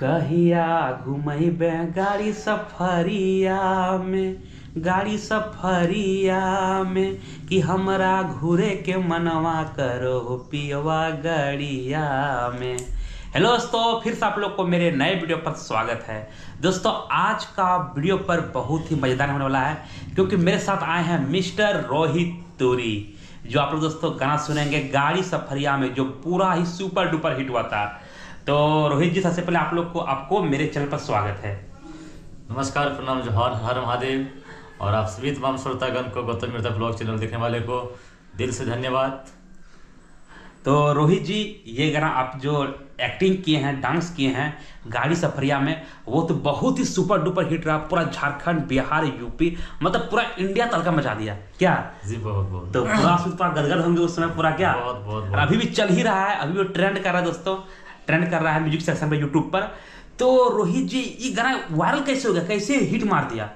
कहिया घुमैबे गाड़ी सफरिया में, गाड़ी सफरिया में कि हमरा घूरे के मनवा करो पियवा गड़िया में। हेलो दोस्तों, फिर से आप लोग को मेरे नए वीडियो पर स्वागत है। दोस्तों, आज का वीडियो पर बहुत ही मज़ेदार होने वाला है, क्योंकि मेरे साथ आए हैं मिस्टर रोहित तुरी, जो आप लोग दोस्तों गाना सुनेंगे, गाड़ी सफरिया में, जो पूरा ही सुपर डुपर हिट हुआ था। तो रोहित जी सबसे पहले आप लोग को आपको मेरे चैनल पर स्वागत है। नमस्कार प्रणाम जोहार हर महादेव। और आप सभी तमाम श्रोतागण को गौतम मिर्ज़ा ब्लॉग चैनल देखने वाले को दिल से धन्यवाद। तो रोहित जी ये गाना आप जो एक्टिंग किए हैं डांस किए हैं गाड़ी सफरिया में वो तो बहुत ही सुपर डुपर हिट रहा पूरा झारखंड बिहार यूपी मतलब पूरा इंडिया तलका मचा दिया। क्या? जी बहुत बहुत। तो पूरा पूरा गदगद होंगे उस समय पूरा क्या? बहुत, बहुत, बहुत। और अभी भी चल ही रहा है अभी भी ट्रेंड कर रहा है दोस्तों। ट्रेंड कर रहा है म्यूज़िक सेक्शन पे यूट्यूब पर तो रोहित जी ये गाना वायरल कैसे हो गया? कैसे हिट मार दिया?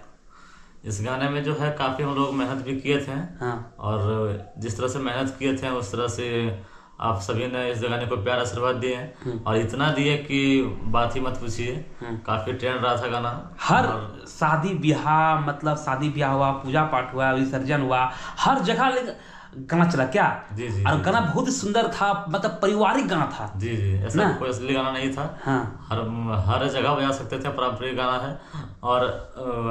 इस गाने में जो है काफ़ी हम लोग मेहनत भी किए थे। हाँ। और जिस तरह से मेहनत किए थे उस तरह से आप सभी ने इस गाने को प्यार आशीर्वाद दिए। हैं और इतना दिए कि बात ही मत पूछिए। काफ़ी ट्रेंड रहा था गाना। हर शादी ब्याह मतलब शादी ब्याह हुआ पूजा पाठ हुआ विसर्जन हुआ हर जगह गाना चला क्या? जी जी और गाना बहुत ही सुंदर था मतलब पारिवारिक गाना था। जी जी ऐसा कोई असली गाना नहीं था। हाँ। हर हर जगह बजा सकते थे पारंपरिक गाना है। और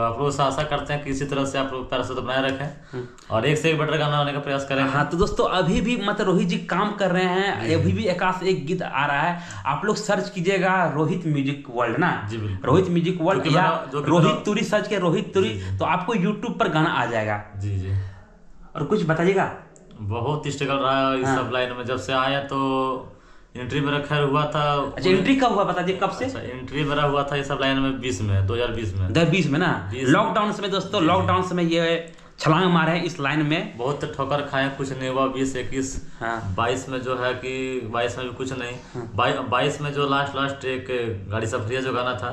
आप लोग आशा करते हैं कि इसी तरह से आप लोग प्यार से बनाए रखें। और एक से एक बेटर गाना आने का प्रयास करेंगे। हाँ तो दोस्तों अभी भी मतलब रोहित जी काम कर रहे हैं। अभी भी एकाश एक गीत आ रहा है। आप लोग सर्च कीजिएगा रोहित म्यूज़िक वर्ल्ड ना। रोहित म्यूज़िक वर्ल्ड या रोहित तुरी सर्च के रोहित तुरी तो आपको यूट्यूब पर गाना आ जाएगा। जी जी। और कुछ बताइएगा? बहुत स्ट्रगल रहा इस सब लाइन में। जब से आया तो एंट्री मेरा खैर हुआ था अच्छा एंट्री कब हुआ बता दिए कब से? अच्छा एंट्री मेरा हुआ था इस सब लाइन में बीस में 2020 में। दस बीस में ना? लॉकडाउन समय दोस्तों लॉकडाउन समय ये छलांग मारे हैं इस लाइन में। बहुत ठोकर खाए कुछ नहीं हुआ बीस इक्कीस। हाँ। बाईस में जो है कि बाईस में भी कुछ नहीं। बाई, बाईस में जो लास्ट लास्ट एक गाड़ी सफरिया जो गाना था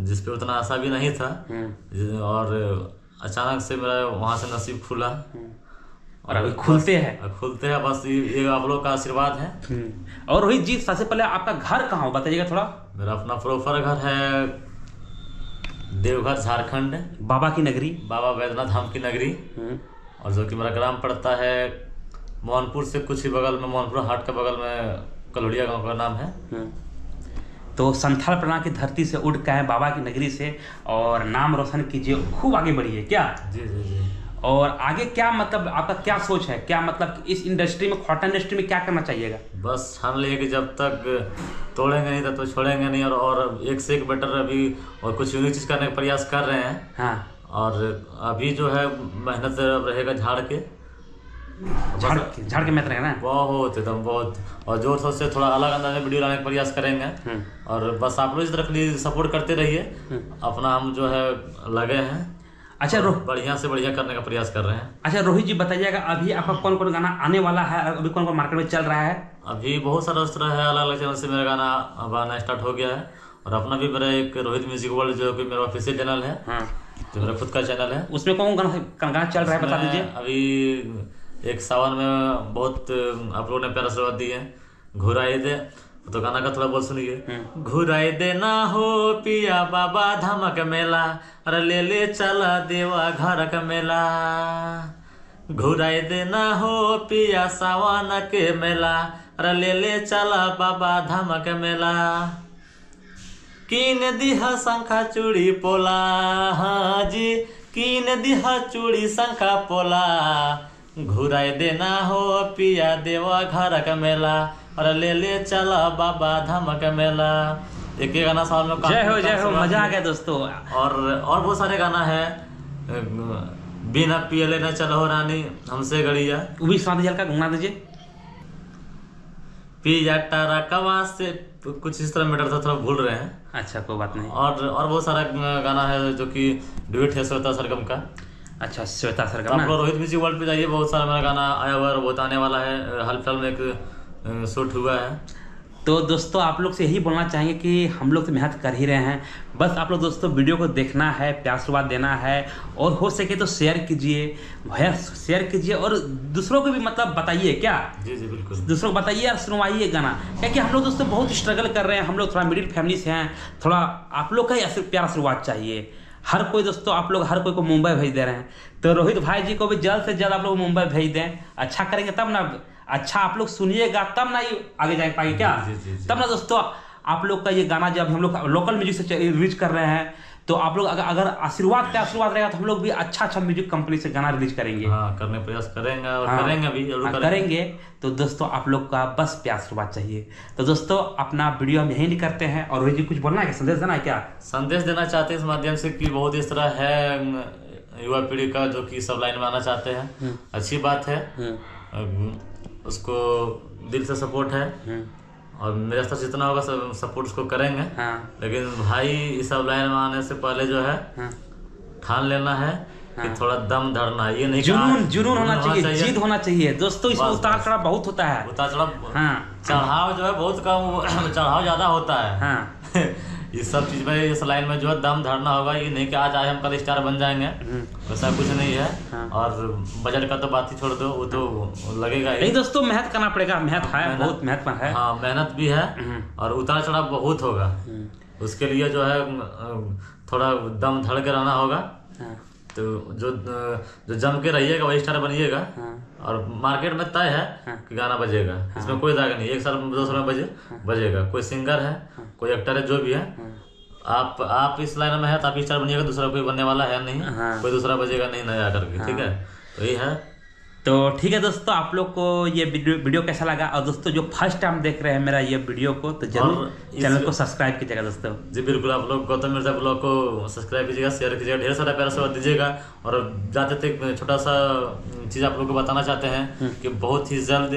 जिसपे उतना आशा भी नहीं था। और अचानक से मेरा वहाँ से नसीब खुला। और अभी खुलते हैं। खुलते हैं बस ये आप लोग का आशीर्वाद है। और रोहित जी सबसे पहले आपका घर कहाँ हो बताइएगा थोड़ा। मेरा अपना प्रोपर घर है देवघर झारखंड। बाबा की नगरी। बाबा वैद्यनाथ धाम की नगरी। हम्म, और जो कि मेरा ग्राम पड़ता है मोहनपुर से कुछ ही बगल में मोहनपुर हाट के बगल में कलोड़िया गाँव का नाम है। हम्म। तो संथाल प्रणा की धरती से उठ के आए बाबा की नगरी से और नाम रोशन कीजिए खूब आगे बढ़िए क्या? जी जी जी। और आगे क्या मतलब आपका क्या सोच है? क्या मतलब इस इंडस्ट्री में कॉटन इंडस्ट्री में क्या करना चाहिएगा? बस ठान लिए कि जब तक तोड़ेंगे नहीं तब तो छोड़ेंगे नहीं और, और एक से एक बेटर अभी और कुछ यूनिक चीज़ करने का प्रयास कर रहे हैं। हाँ। और अभी जो है मेहनत रहेगा झाड़ के। झाड़ के झाड़ के मेहनत रहेगा ना? बहुत एकदम बहुत। और ज़ोर शोर से थोड़ा अलग अंदाज में वीडियो लाने का प्रयास करेंगे। हम्म। और बस आप लोग इस तरफ़ सपोर्ट करते रहिए। अपना हम जो है लगे हैं। अच्छा रोह बढ़िया से बढ़िया करने का प्रयास कर रहे हैं। अच्छा रोहित जी बताइएगा अभी आपका कौन कौन गाना आने वाला है अभी कौन कौन मार्केट में चल रहा है? अभी बहुत सारा उस तरह है अलग अलग चैनल से मेरा गाना अब आना स्टार्ट हो गया है। और अपना भी मेरा एक रोहित म्यूज़िक वर्ल्ड जो कि मेरा ऑफिशियल चैनल है हाँ। जो मेरा खुद का चैनल है। उसमें कौन कौन गाना गाना चल रहा है बता दीजिए। अभी एक सावन में बहुत आप लोगों ने प्यार आशीर्वाद दिए घुराए दे तो गाना का थोड़ा बोल सुनिए। घुराए दे ना हो पिया बाबा धमक मेला अरे ले ले चला देवा घर का मेला। घुराए दे ना हो पिया सावन के मेला अरे ले ले चला बाबा धमक मेला। कीन दिहा शंखा चूड़ी पोला हाँ जी कीन दिहा चूड़ी शंखा पोला। घुराई देना हो पिया देवा घर का मेला। और ले ले चला बाबा धाम का मेला। एक एक गाना साल में जय हो जय हो मज़ा आ गया दोस्तों। और और बहुत सारे गाना है। बिना पियले न चलो रानी हमसे गड़िया। वो भी सुना दीजिए हल्का घुमा दीजिए। पिया टारा कवा से कुछ इस तरह मैटर था थोड़ा भूल रहे हैं। अच्छा कोई बात नहीं। और और बहुत सारा गाना है जो कि डुएट है श्वेता सरगम का। अच्छा श्वेता सर सरगम आप ना लोग रोहित म्यूज़िक वर्ल्ड पे जाइए बहुत सारा मेरा गाना आया हुआ है और बहुत आने वाला है। हाल फ़िलहाल में एक शूट हुआ है। तो दोस्तों आप लोग से यही बोलना चाहेंगे कि हम लोग तो मेहनत कर ही रहे हैं। बस आप लोग दोस्तों वीडियो को देखना है प्यार आशीर्वाद देना है और हो सके तो शेयर कीजिए। भैया शेयर कीजिए और दूसरों को भी मतलब बताइए क्या? जी जी बिल्कुल। दूसरों को बताइए और सुनवाइए गाना। क्या कि हम लोग दोस्तों बहुत स्ट्रगल कर रहे हैं। हम लोग थोड़ा मिडिल फैमिली से हैं। थोड़ा आप लोग का ही प्यार शुरुआत चाहिए। हर कोई दोस्तों आप लोग हर कोई को मुंबई भेज दे रहे हैं। तो रोहित भाई जी को भी जल्द से जल्द आप लोग मुंबई भेज दें। अच्छा करेंगे तब ना अच्छा आप लोग सुनिएगा तब ना ये आगे जा पाएँगे क्या? जी, जी, जी। तब ना दोस्तों आप लोग का ये गाना जब हम लोग लोकल म्यूज़िक से रिलीज़ कर रहे हैं तो आप लोग अगर अगर आशीर्वाद पे आशीर्वाद रहेगा तो हम लोग भी अच्छा अच्छा म्यूज़िक कंपनी से गाना रिलीज़ करेंगे। हाँ करने प्रयास करेंगे और हाँ। करेंगे भी ज़रूर हाँ, करेंगे। करेंगे। तो दोस्तों आप लोग का बस प्यार आशीर्वाद चाहिए। तो दोस्तों अपना वीडियो हम यहीं करते हैं। और जी कुछ बोलना है संदेश देना है क्या? संदेश देना चाहते हैं इस माध्यम से कि बहुत इस तरह है युवा पीढ़ी का जो कि सब लाइन में आना चाहते हैं। अच्छी बात है। उसको दिल से सपोर्ट है। हम्म, और मेरे स्तर जितना होगा सब सपोर्ट उसको करेंगे। हाँ। लेकिन भाई इस सब लाइन में आने से पहले जो है हाँ। ठान लेना है कि थोड़ा दम धरना ये नहीं जुनून जुनून होना चाहिए जीत होना चाहिए। दोस्तों इसमें उतार चढ़ाव बहुत होता है। उतार चढ़ाव हाँ। चढ़ाव जो है बहुत कम चढ़ाव ज़्यादा होता है। हाँ। ये सब चीज़ में इस लाइन में जो है दम धरना होगा ये नहीं कि आज आए हम कल स्टार बन जाएँगे। वैसा कुछ नहीं है। हाँ। और बजट का तो बात ही छोड़ दो वो तो लगेगा ही। नहीं दोस्तों मेहनत करना पड़ेगा। मेहनत है बहुत मेहनत है। हाँ मेहनत भी है हम्म। और उतार चढ़ाव बहुत होगा। उसके लिए जो है थोड़ा दम धड़ के रहना होगा। हाँ। तो जो जो जम के रहिएगा वही स्टार बनिएगा हाँ और मार्केट में तय है हाँ। कि गाना बजेगा हाँ। इसमें कोई दाग नहीं एक साल में दो साल में बजे हाँ। बजेगा कोई सिंगर है हाँ। कोई एक्टर है जो भी है हाँ। आप आप इस लाइन में है तो आप स्टार बनिएगा दूसरा कोई बनने वाला है नहीं हाँ। कोई दूसरा बजेगा नहीं नया करके ठीक है तो यही है तो ठीक है दोस्तों आप लोग को ये वीडियो वीडियो कैसा लगा? और दोस्तों जो फ़र्स्ट टाइम देख रहे हैं मेरा ये वीडियो को तो ज़रूर चैनल को सब्सक्राइब कीजिएगा दोस्तों। जी बिल्कुल आप लोग गौतम मिर्ज़ा ब्लॉग को सब्सक्राइब कीजिएगा शेयर कीजिएगा ढेर सारा प्यारा सेवा दीजिएगा और जाते थे छोटा सा चीज़ आप लोग को बताना चाहते हैं कि बहुत ही जल्द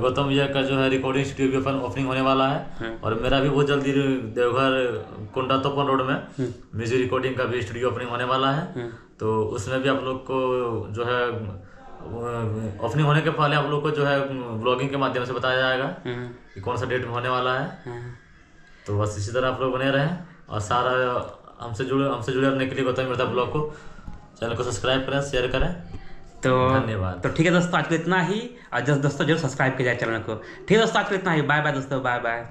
गौतम भैया का जो है रिकॉर्डिंग स्टूडियो भी ओपनिंग होने वाला है और मेरा भी बहुत जल्दी देवघर कुंडा तोपन रोड में म्यूज़िक रिकॉर्डिंग का भी स्टूडियो ओपनिंग होने वाला है। तो उसमें भी आप लोग को जो है ओपनिंग होने के पहले आप लोग को जो है ब्लॉगिंग के माध्यम से बताया जाएगा हम्म, कि कौन सा डेट में होने वाला है। तो बस इसी तरह आप लोग बने रहें और सारा हमसे जुड़े हमसे जुड़े रहने के लिए गौतम मिर्ज़ा ब्लॉग को चैनल को सब्सक्राइब करें शेयर करें। तो धन्यवाद। तो ठीक है दोस्तों आज के इतना ही। और जस्ट दोस्तों ज़रूर सब्सक्राइब किया जाए चैनल को। ठीक है दोस्तों आज के इतना ही। बाय बाय दोस्तों बाय बाय